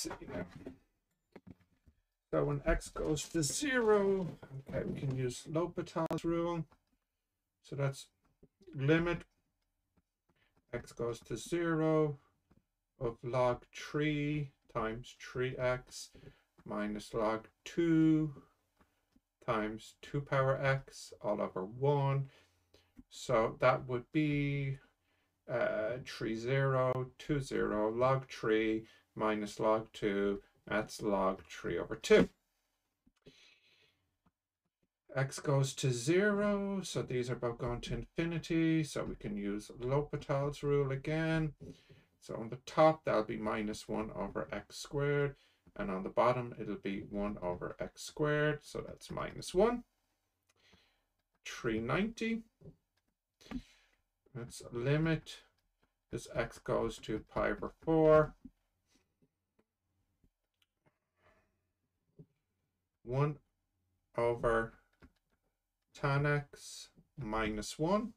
see now. So when x goes to zero, okay, we can use L'Hopital's rule. So that's limit x goes to zero of log 3 times 3x minus log 2 times 2 power x all over 1. So that would be uh, 3, 0, 2, 0, log 3 minus log 2, that's log 3 over 2. x goes to 0, so these are both going to infinity, so we can use L'Hopital's rule again. So on the top, that'll be minus 1 over x squared, and on the bottom, it'll be 1 over x squared, so that's minus 1. 390. Let's limit as x goes to pi over 4. 1 over tan x minus 1.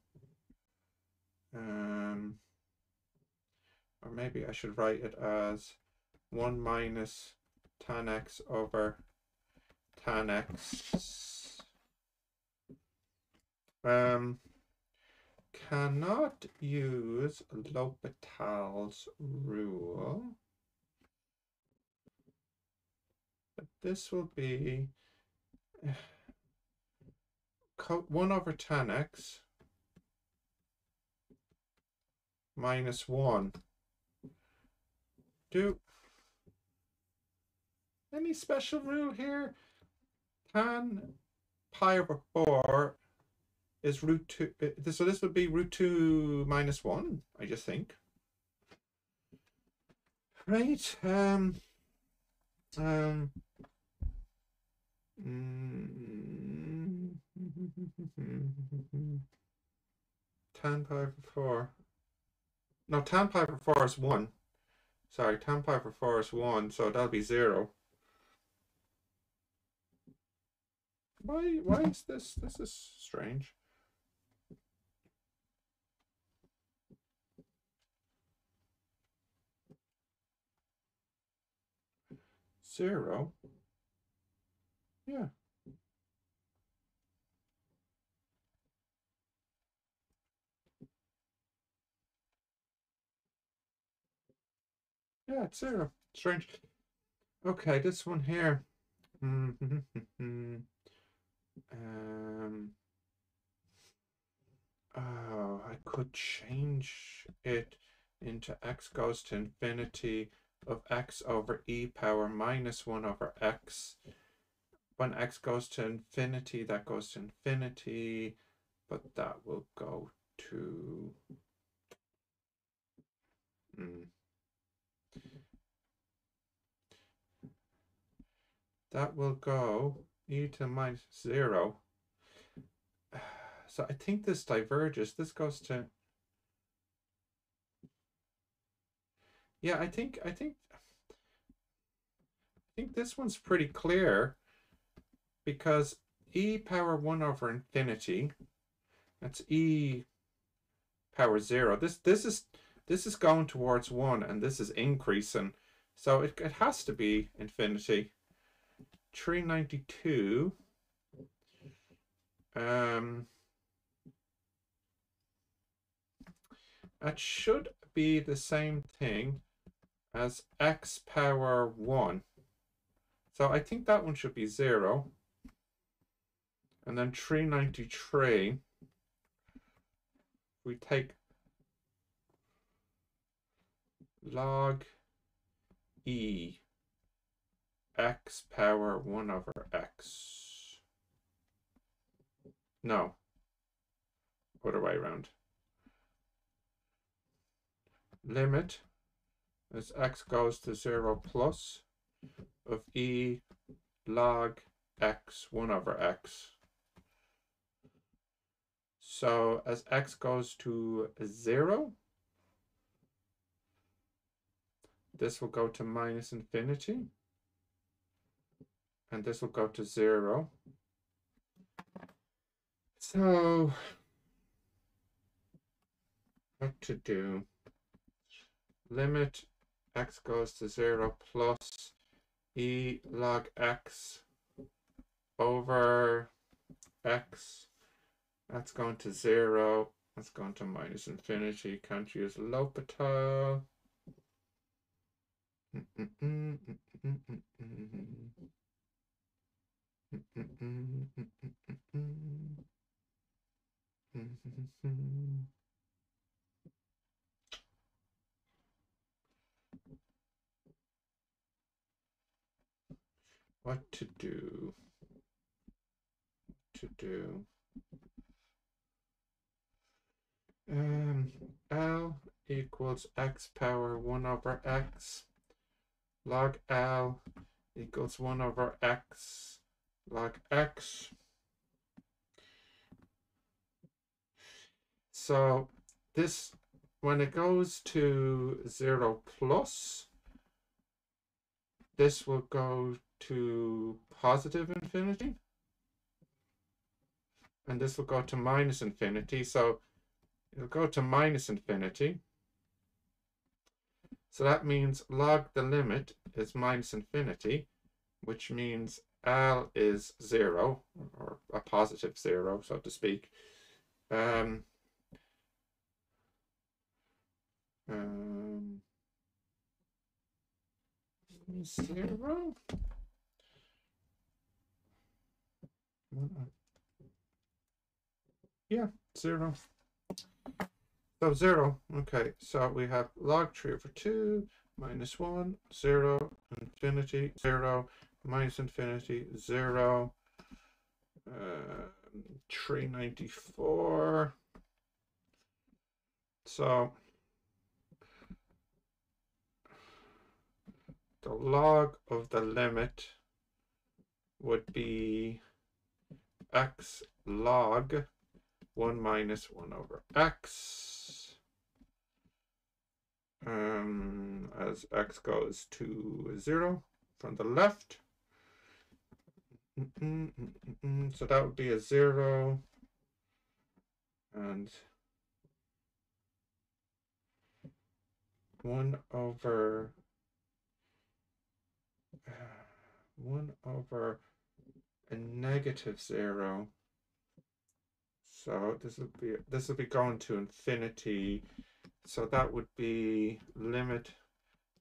Um, or maybe I should write it as 1 minus tan x over tan x. Um, cannot use L'Hopital's rule. But this will be 1 over tan x minus 1. Do any special rule here? Tan pi over 4 is root 2. Uh, so this would be root 2 minus 1, I just think. Right. Um, um, mm, tan pi over 4. No, tan pi over 4 is 1. Sorry, tan pi over 4 is 1, so that'll be 0. Why, why is this? This is strange. Zero. Yeah. Yeah, it's zero. Strange. Okay, this one here. um, oh, I could change it into x goes to infinity of x over e power minus 1 over x. When x goes to infinity, that goes to infinity, but that will go to... Mm. that will go e to minus 0. So I think this diverges. This goes to... Yeah, I think, I think, I think this one's pretty clear because e power 1 over infinity, that's e power 0. This, this is, this is going towards 1 and this is increasing. So it, it has to be infinity. 392. Um, that should be the same thing as x power 1. So I think that one should be 0. And then 393, we take log e x power 1 over x. No. Other way around. Limit as x goes to 0 plus of e log x 1 over x. So as x goes to 0, this will go to minus infinity and this will go to zero. So, what to do? Limit x goes to 0 plus e log x over x. That's going to 0. That's going to minus infinity. Can't use L'Hopital. what to do to do um L equals x power 1 over x log L equals 1 over x log x so this when it goes to 0 plus this will go to positive infinity. And this will go to minus infinity. So it'll go to minus infinity. So that means log the limit is minus infinity, which means L is zero, or a positive zero, so to speak. Um, um, zero. Yeah, zero. So zero. Okay, so we have log 3 over 2 minus 1, 0, infinity, 0, minus infinity, 0, uh, 394. So the log of the limit would be x log 1 minus 1 over x um, as x goes to 0 from the left. Mm -mm -mm so that would be a 0 and 1 over uh, 1 over a negative zero. So this will be this will be going to infinity. So that would be limit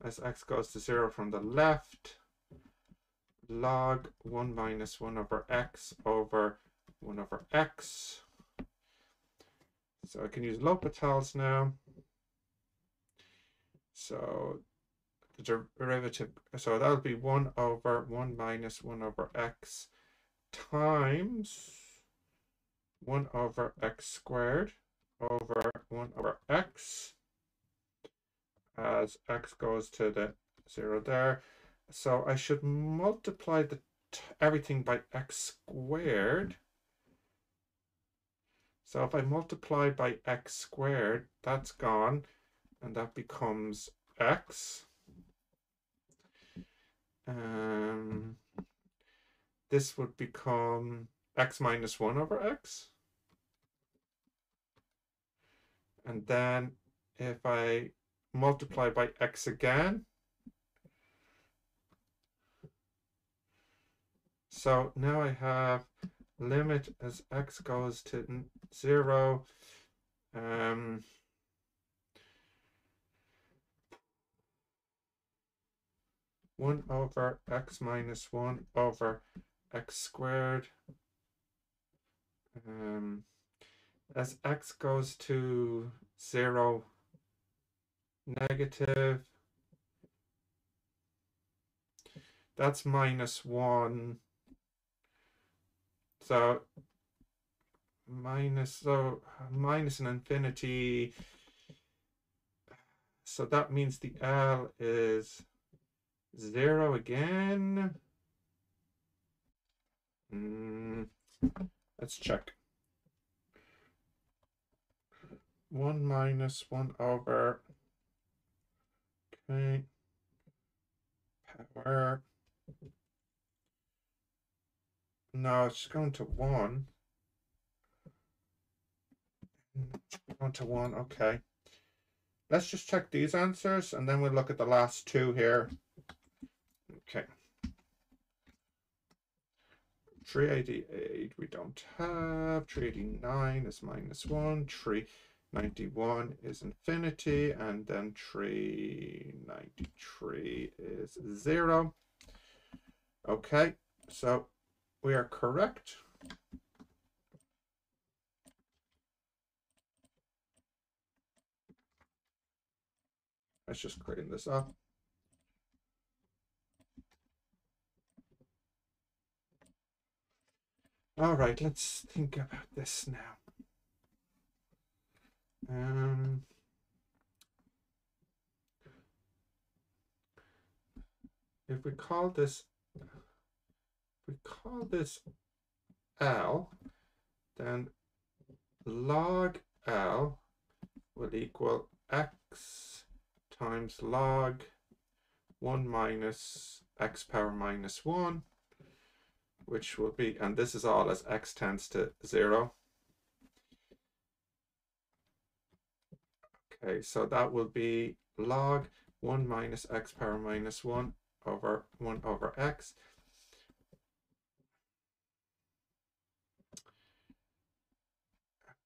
as x goes to zero from the left log 1 minus 1 over x over 1 over x. So I can use L'Hopital's now. So the derivative, so that'll be 1 over 1 minus 1 over x times 1 over x squared over 1 over x as x goes to the 0 there. So I should multiply the everything by x squared. So if I multiply by x squared, that's gone, and that becomes x. Um, this would become x minus 1 over x. And then if I multiply by x again, so now I have limit as x goes to 0, um, one over x minus one over x squared um, as x goes to 0 negative that's minus 1 so minus so minus an infinity. So that means the L is 0 again. Mm, let's check. 1 minus 1 over, okay, power, no, it's going to 1. Going to 1, okay. let's just check these answers and then we'll look at the last two here. Okay. 388 we don't have. 389 is minus 1. 391 is infinity. And then 393 is 0. Okay, so we are correct. Let's just clean this up. All right, let's think about this now. Um, if we call this, if we call this L, then log L will equal X times log 1 minus X power minus 1 which will be, and this is all as x tends to 0. Okay, so that will be log 1 minus x power minus 1 over 1 over x.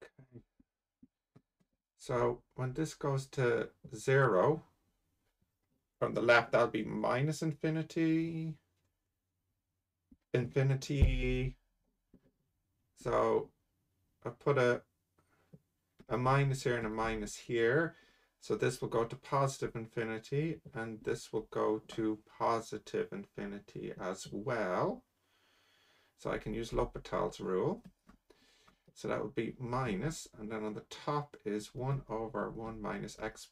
Okay. So when this goes to 0, from the left, that'll be minus infinity infinity. So I put a, a minus here and a minus here. So this will go to positive infinity and this will go to positive infinity as well. So I can use L'Hopital's rule. So that would be minus, and then on the top is 1 over 1 minus x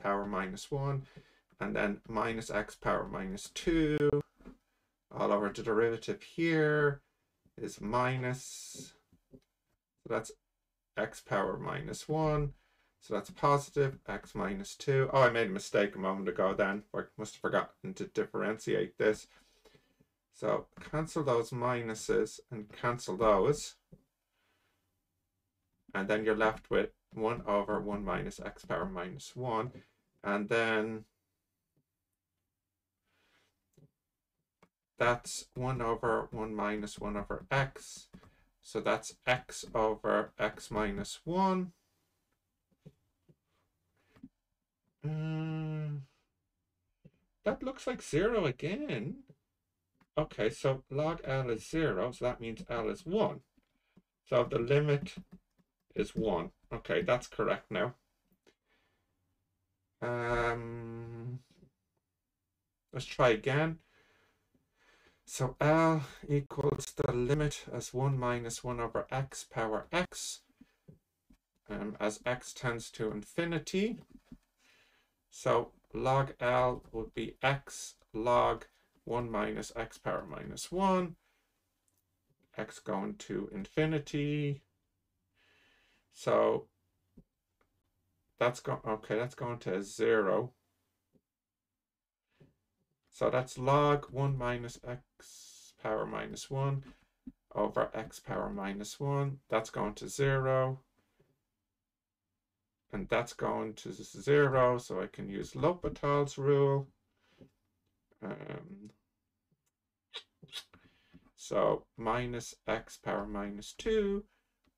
power minus 1, and then minus x power minus 2, all over the derivative here is minus, so that's x power minus 1. So that's positive, x minus 2. Oh, I made a mistake a moment ago then. I must have forgotten to differentiate this. So cancel those minuses and cancel those. And then you're left with 1 over 1 minus x power minus 1. And then that's 1 over 1 minus 1 over x. So that's x over x minus 1. Um, that looks like 0 again. Okay, so log L is 0, so that means L is 1. So the limit is 1. Okay, that's correct now. Um, let's try again. So L equals the limit as 1 minus 1 over x power x um, as x tends to infinity. So log L would be x log 1 minus x power minus 1, x going to infinity. So that's going, okay, that's going to 0. So that's log 1 minus x power minus 1 over x power minus 1. That's going to 0. And that's going to 0, so I can use L'Hopital's rule. Um, so minus x power minus 2,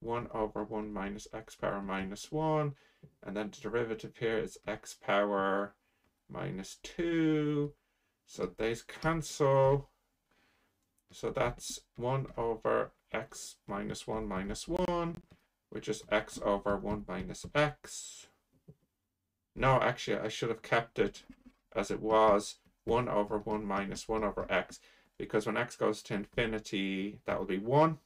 1 over 1 minus x power minus 1. And then the derivative here is x power minus 2 so these cancel. So that's 1 over x minus 1 minus 1, which is x over 1 minus x. No, actually, I should have kept it as it was 1 over 1 minus 1 over x, because when x goes to infinity, that will be 1.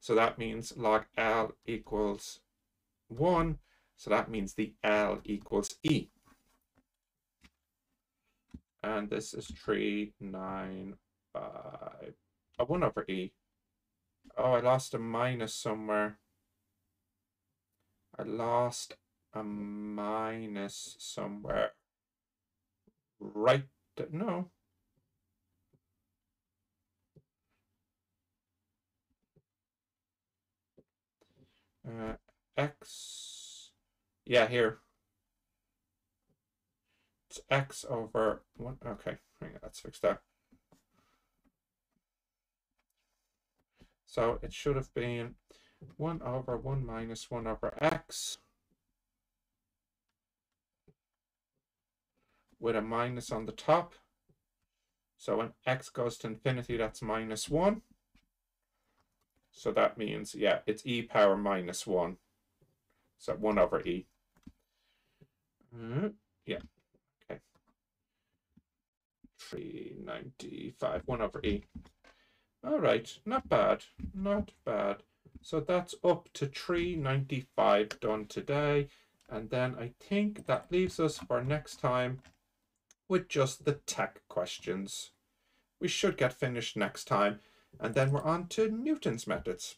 So that means log L equals 1. So that means the L equals E and this is tree nine five. Oh, one over E. Oh, I lost a minus somewhere. I lost a minus somewhere. Right, no. Uh, X Yeah, here. It's x over 1. Okay, hang on, let's fix that. So it should have been 1 over 1 minus 1 over x with a minus on the top. So when x goes to infinity, that's minus 1. So that means, yeah, it's e power minus 1. So 1 over e. Mm, yeah, okay. 395, 1 over e. All right, not bad, not bad. So that's up to 395 done today. And then I think that leaves us for next time with just the tech questions. We should get finished next time, and then we're on to Newton's methods.